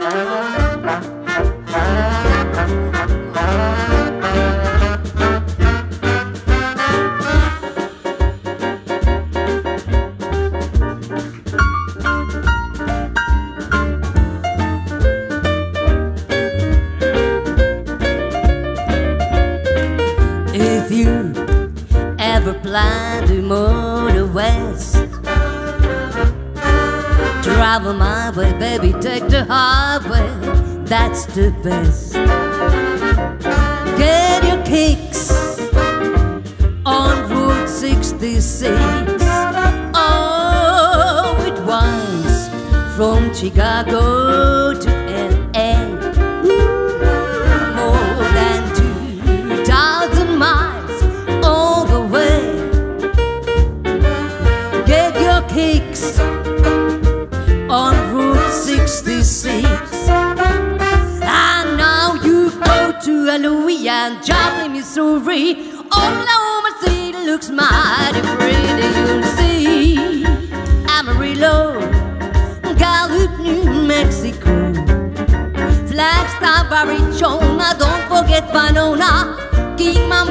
Ah. Baby, take the highway. That's the best. Get your kicks on Route 66. Oh, it winds from Chicago to and Joplin, Missouri. Oklahoma City looks mighty pretty, you'll see. Amarillo, Gallup, New Mexico. Flagstaff, Arizona, don't forget Winona, Kingman,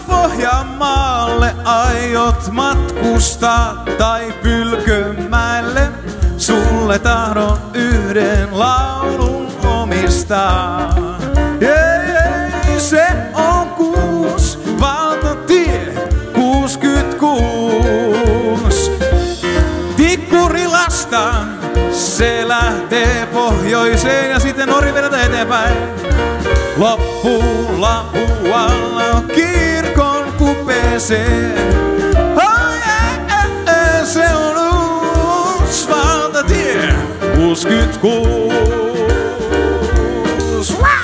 Pohjanmaalle aiot matkustaa tai Pylkömäelle, sulle tahdon yhden laulun omistaa. Ei, se on kuus, valtatie 66. Tikkurilasta se lähtee pohjoiseen ja sitten Norjan vedetä eteenpäin. Loppulla puolella kirkon kupeeseen. Ai, ei, eh, ei, eh, ei, se on uusi valtatie 66. Wow!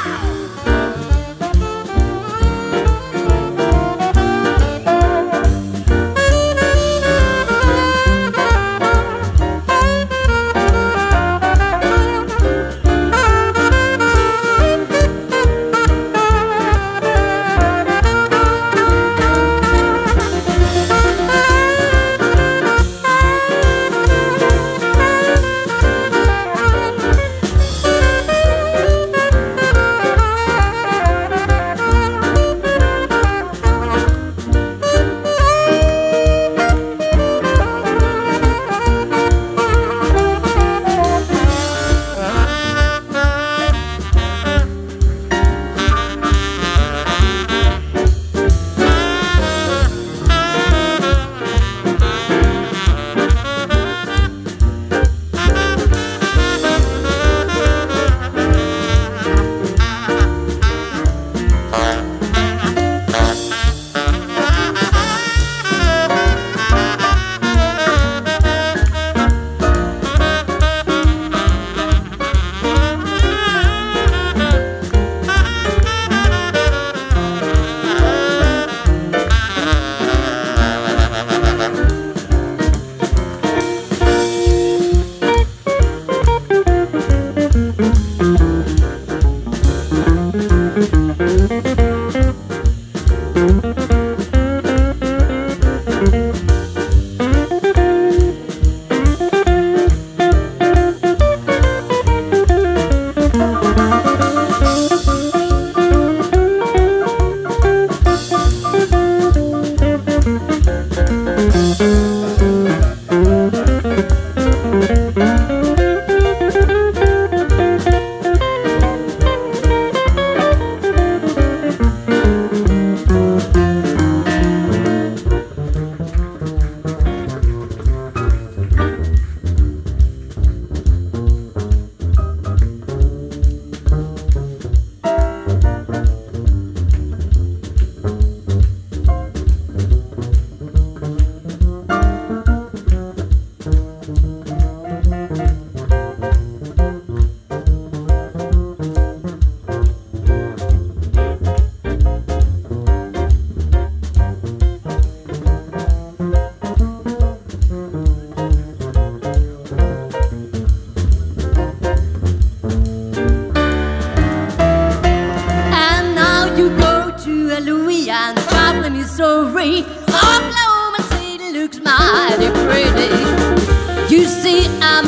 You see, Amarillo,